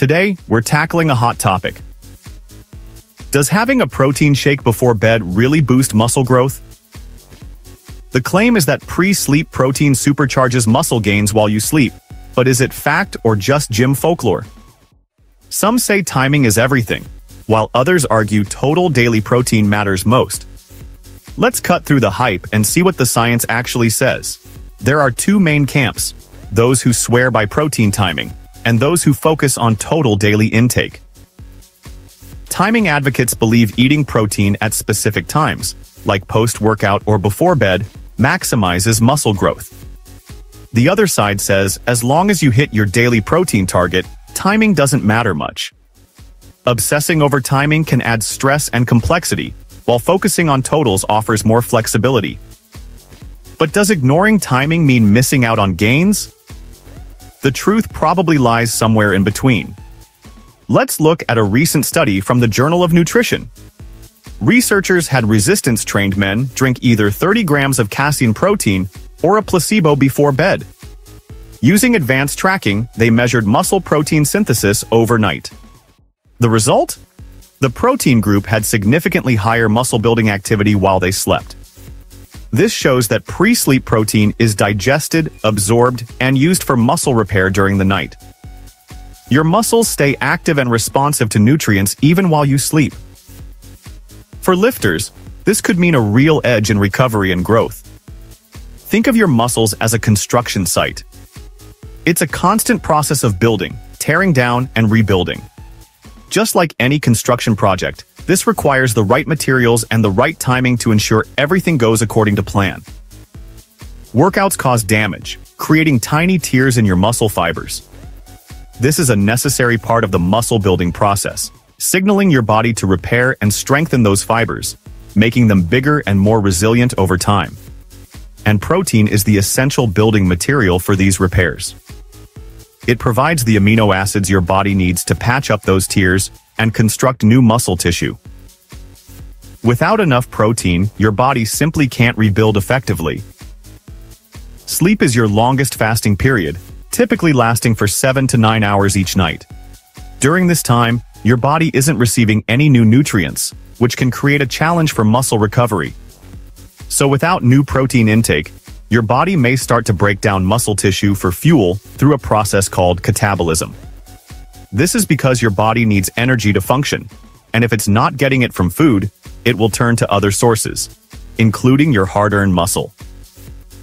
Today, we're tackling a hot topic. Does having a protein shake before bed really boost muscle growth? The claim is that pre-sleep protein supercharges muscle gains while you sleep, but is it fact or just gym folklore? Some say timing is everything, while others argue total daily protein matters most. Let's cut through the hype and see what the science actually says. There are two main camps, those who swear by protein timing, and those who focus on total daily intake. Timing advocates believe eating protein at specific times, like post-workout or before bed, maximizes muscle growth. The other side says as long as you hit your daily protein target, timing doesn't matter much. Obsessing over timing can add stress and complexity, while focusing on totals offers more flexibility. But does ignoring timing mean missing out on gains? The truth probably lies somewhere in between. Let's look at a recent study from the Journal of Nutrition. Researchers had resistance-trained men drink either 30 grams of casein protein or a placebo before bed. Using advanced tracking, they measured muscle protein synthesis overnight. The result? The protein group had significantly higher muscle-building activity while they slept. This shows that pre-sleep protein is digested, absorbed, and used for muscle repair during the night. Your muscles stay active and responsive to nutrients even while you sleep. For lifters, this could mean a real edge in recovery and growth. Think of your muscles as a construction site. It's a constant process of building, tearing down, and rebuilding. Just like any construction project, this requires the right materials and the right timing to ensure everything goes according to plan. Workouts cause damage, creating tiny tears in your muscle fibers. This is a necessary part of the muscle building process, signaling your body to repair and strengthen those fibers, making them bigger and more resilient over time. And protein is the essential building material for these repairs. It provides the amino acids your body needs to patch up those tears and construct new muscle tissue. Without enough protein, your body simply can't rebuild effectively. Sleep is your longest fasting period, typically lasting for 7 to 9 hours each night. During this time, your body isn't receiving any new nutrients, which can create a challenge for muscle recovery. So without new protein intake, your body may start to break down muscle tissue for fuel through a process called catabolism. This is because your body needs energy to function, and if it's not getting it from food, it will turn to other sources, including your hard-earned muscle.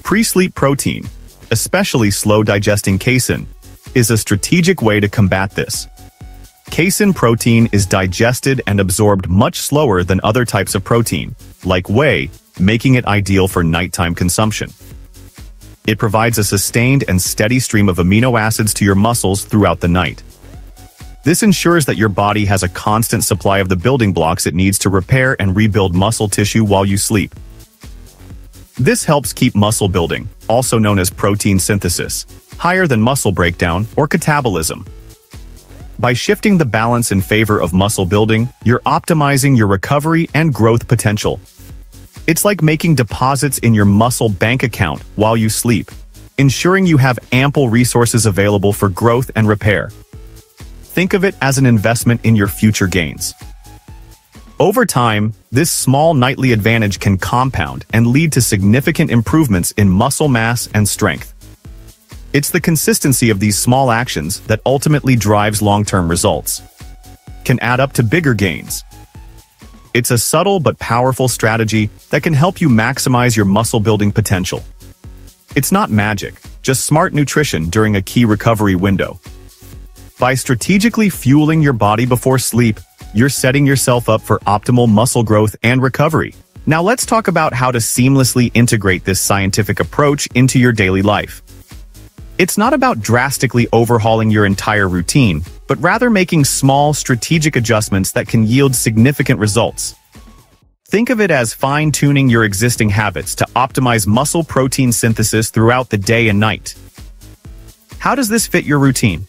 Pre-sleep protein, especially slow-digesting casein, is a strategic way to combat this. Casein protein is digested and absorbed much slower than other types of protein, like whey, making it ideal for nighttime consumption. It provides a sustained and steady stream of amino acids to your muscles throughout the night. This ensures that your body has a constant supply of the building blocks it needs to repair and rebuild muscle tissue while you sleep. This helps keep muscle building, also known as protein synthesis, higher than muscle breakdown or catabolism. By shifting the balance in favor of muscle building, you're optimizing your recovery and growth potential. It's like making deposits in your muscle bank account while you sleep, ensuring you have ample resources available for growth and repair. Think of it as an investment in your future gains. Over time, this small nightly advantage can compound and lead to significant improvements in muscle mass and strength. It's the consistency of these small actions that ultimately drives long-term results. Can add up to bigger gains. It's a subtle but powerful strategy that can help you maximize your muscle building potential. It's not magic, just smart nutrition during a key recovery window. By strategically fueling your body before sleep, you're setting yourself up for optimal muscle growth and recovery. Now let's talk about how to seamlessly integrate this scientific approach into your daily life. It's not about drastically overhauling your entire routine, but rather making small, strategic adjustments that can yield significant results. Think of it as fine-tuning your existing habits to optimize muscle protein synthesis throughout the day and night. How does this fit your routine?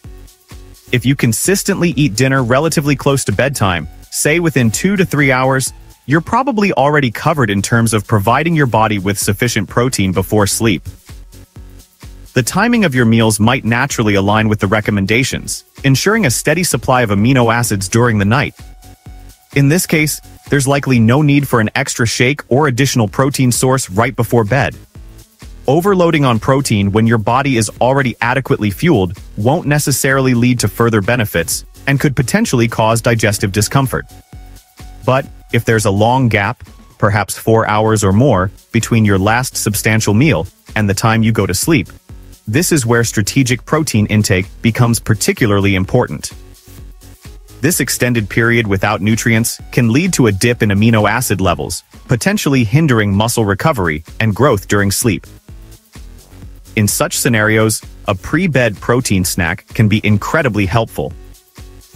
If you consistently eat dinner relatively close to bedtime, say within two to three hours, you're probably already covered in terms of providing your body with sufficient protein before sleep. the timing of your meals might naturally align with the recommendations, ensuring a steady supply of amino acids during the night. In this case, there's likely no need for an extra shake or additional protein source right before bed. Overloading on protein when your body is already adequately fueled won't necessarily lead to further benefits and could potentially cause digestive discomfort. But if there's a long gap, perhaps four hours or more, between your last substantial meal and the time you go to sleep, this is where strategic protein intake becomes particularly important. This extended period without nutrients can lead to a dip in amino acid levels, potentially hindering muscle recovery and growth during sleep. In such scenarios, a pre-bed protein snack can be incredibly helpful.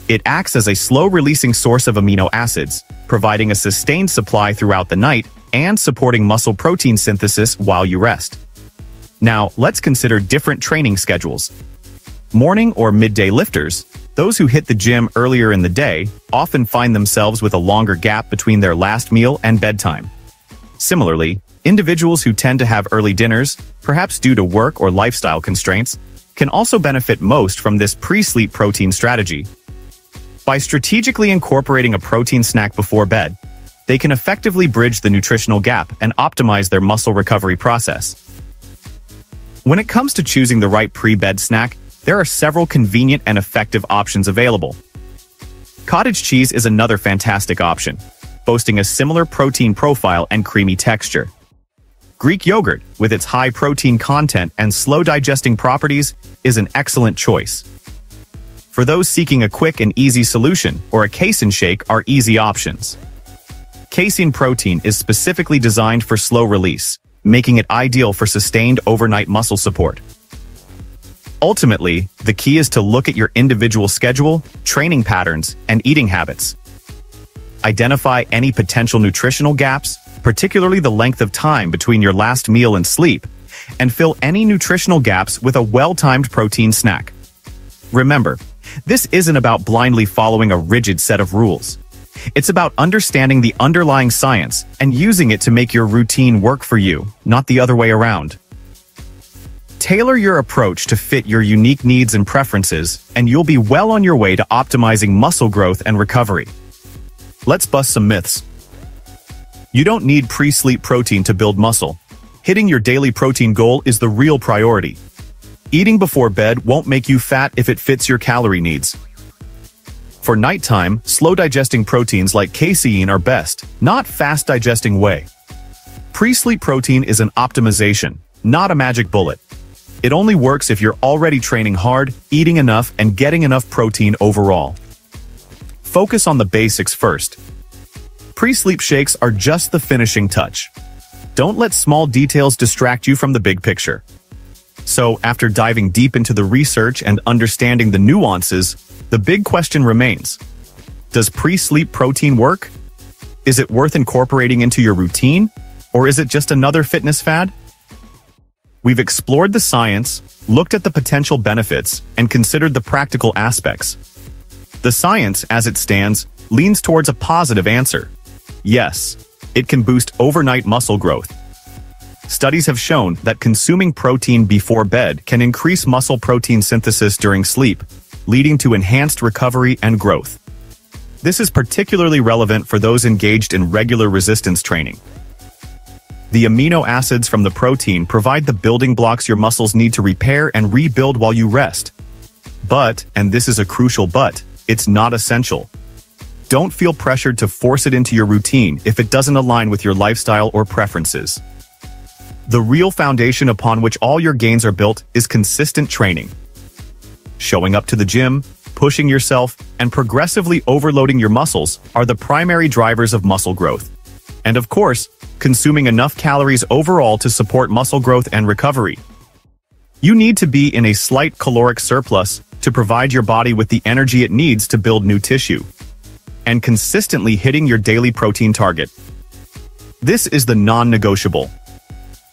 It acts as a slow-releasing source of amino acids, providing a sustained supply throughout the night and supporting muscle protein synthesis while you rest. Now, let's consider different training schedules. Morning or midday lifters, those who hit the gym earlier in the day, often find themselves with a longer gap between their last meal and bedtime. Similarly, individuals who tend to have early dinners, perhaps due to work or lifestyle constraints, can also benefit most from this pre-sleep protein strategy. By strategically incorporating a protein snack before bed, they can effectively bridge the nutritional gap and optimize their muscle recovery process. When it comes to choosing the right pre-bed snack, there are several convenient and effective options available. Cottage cheese is another fantastic option, boasting a similar protein profile and creamy texture. Greek yogurt, with its high protein content and slow digesting properties, is an excellent choice. For those seeking a quick and easy solution, or a casein shake are easy options. Casein protein is specifically designed for slow release, making it ideal for sustained overnight muscle support. Ultimately, the key is to look at your individual schedule, training patterns, and eating habits. Identify any potential nutritional gaps, particularly the length of time between your last meal and sleep, and fill any nutritional gaps with a well-timed protein snack. Remember, this isn't about blindly following a rigid set of rules. It's about understanding the underlying science and using it to make your routine work for you, not the other way around. Tailor your approach to fit your unique needs and preferences, and you'll be well on your way to optimizing muscle growth and recovery. Let's bust some myths. You don't need pre-sleep protein to build muscle. Hitting your daily protein goal is the real priority. Eating before bed won't make you fat if it fits your calorie needs. For nighttime, slow-digesting proteins like casein are best, not fast-digesting whey. Pre-sleep protein is an optimization, not a magic bullet. It only works if you're already training hard, eating enough, and getting enough protein overall. Focus on the basics first. Pre-sleep shakes are just the finishing touch. Don't let small details distract you from the big picture. So, after diving deep into the research and understanding the nuances, the big question remains. Does pre-sleep protein work? Is it worth incorporating into your routine? Or is it just another fitness fad? We've explored the science, looked at the potential benefits, and considered the practical aspects. The science, as it stands, leans towards a positive answer. Yes, it can boost overnight muscle growth, Studies have shown that consuming protein before bed can increase muscle protein synthesis during sleep, leading to enhanced recovery and growth. This is particularly relevant for those engaged in regular resistance training. The amino acids from the protein provide the building blocks your muscles need to repair and rebuild while you rest. But, and this is a crucial but, it's not essential. Don't feel pressured to force it into your routine if it doesn't align with your lifestyle or preferences. The real foundation upon which all your gains are built is consistent training. Showing up to the gym, pushing yourself, and progressively overloading your muscles are the primary drivers of muscle growth. And of course, consuming enough calories overall to support muscle growth and recovery. You need to be in a slight caloric surplus to provide your body with the energy it needs to build new tissue. And consistently hitting your daily protein target. This is the non-negotiable.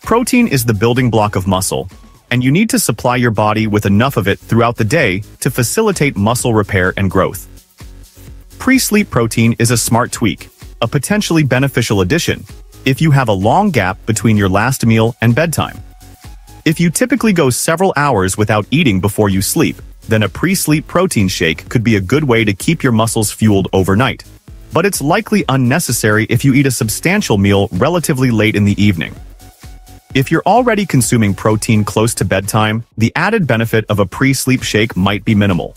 Protein is the building block of muscle, and you need to supply your body with enough of it throughout the day to facilitate muscle repair and growth. Pre-sleep protein is a smart tweak, a potentially beneficial addition, if you have a long gap between your last meal and bedtime. If you typically go several hours without eating before you sleep, then a pre-sleep protein shake could be a good way to keep your muscles fueled overnight. But it's likely unnecessary if you eat a substantial meal relatively late in the evening. If you're already consuming protein close to bedtime, the added benefit of a pre-sleep shake might be minimal.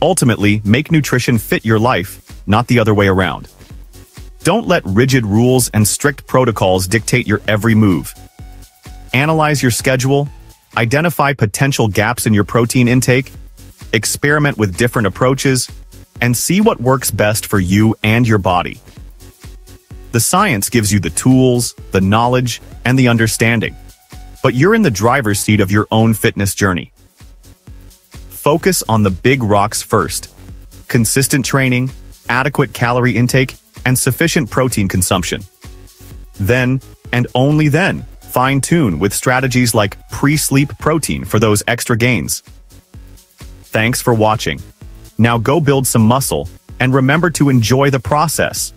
Ultimately, make nutrition fit your life, not the other way around. Don't let rigid rules and strict protocols dictate your every move. Analyze your schedule, identify potential gaps in your protein intake, experiment with different approaches, and see what works best for you and your body. The science gives you the tools, the knowledge, and the understanding, but you're in the driver's seat of your own fitness journey. Focus on the big rocks first. Consistent training, adequate calorie intake, and sufficient protein consumption. Then, and only then, fine-tune with strategies like pre-sleep protein for those extra gains. Thanks for watching. Now go build some muscle, and remember to enjoy the process.